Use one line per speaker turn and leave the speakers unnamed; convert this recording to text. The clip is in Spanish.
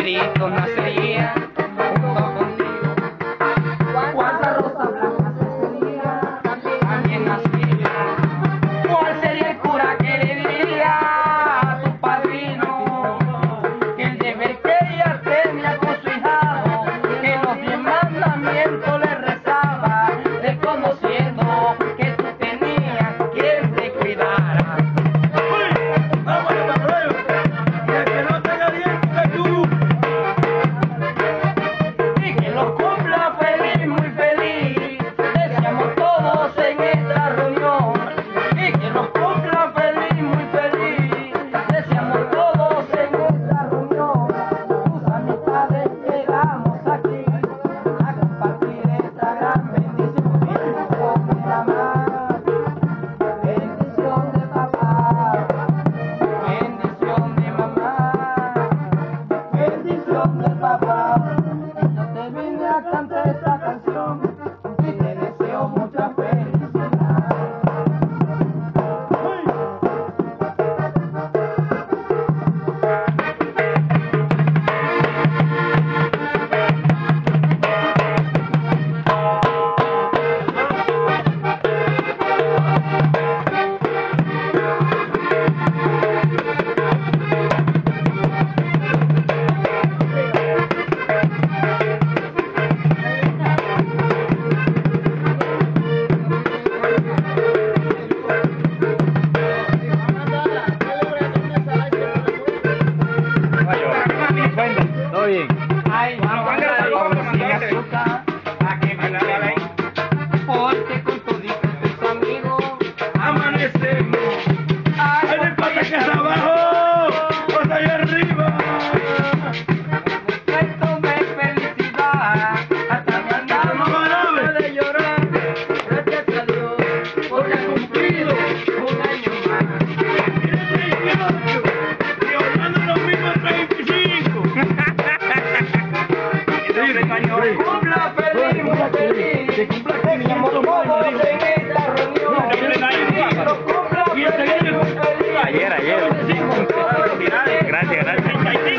nacería junto
Ayer, ayer. Gracias, gracias.